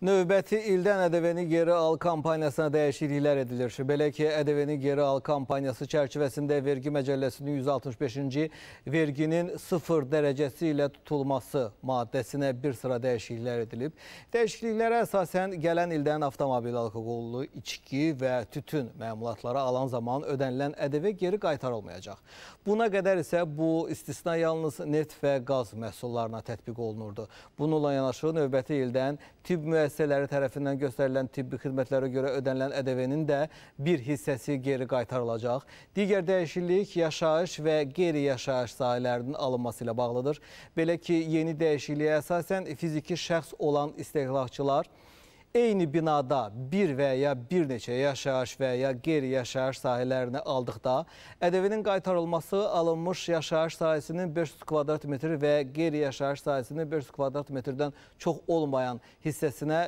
Növbəti ildən ƏDV-ni geri al kampaniyasına dəyişikliklər edilir. Belə ki, ƏDV-ni geri al kampaniyası çərçivəsində vergi məcəlləsinin 165-ci verginin sıfır dərəcəsi ilə tutulması maddəsinə bir sıra dəyişikliklər edilib. Dəyişikliklərə əsasən gələn ildən avtomobil alkoqollu, içki və tütün məmulatları alan zaman ödənilən ƏDV geri qaytarılmayacaq. Buna qədər isə bu istisna yalnız neft və qaz məhsullarına tətbiq olunurdu. Bununla yanaşı növbəti ildən tibb müəssisələri tərəfindən göstərilən tibbi xidmətlərə görə ödənilən ƏDV-nin də bir hissəsi geri qaytarılacaq. Digər dəyişiklik yaşayış və qeyri-yaşayış sahələrinin alınması ilə bağlıdır. Belə ki, yeni dəyişikliyə əsasən fiziki şəxs olan istehlakçılar eyni binada bir və ya bir neçə yaşayış və ya qeyri-yaşayış sahələrini aldıqda ƏDV-nin qaytarılması alınmış yaşayış sahəsinin 500 kvadrat metr və qeyri-yaşayış sahəsinin 500 kvadrat metrdən çox olmayan hissəsinə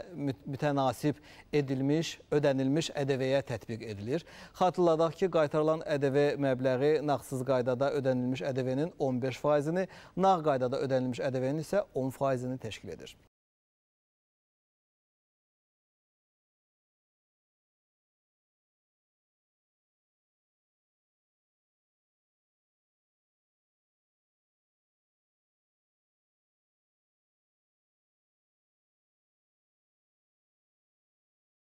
mütənasib edilmiş, ödənilmiş ƏDV-yə tətbiq edilir. Xatırladaq ki, qaytarılan ƏDV məbləği nağdsız qaydada ödənilmiş ƏDV-nin 15 faizini, nağ qaydada ödənilmiş ƏDV-nin isə 10 faizini təşkil edir.